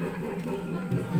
Thank you.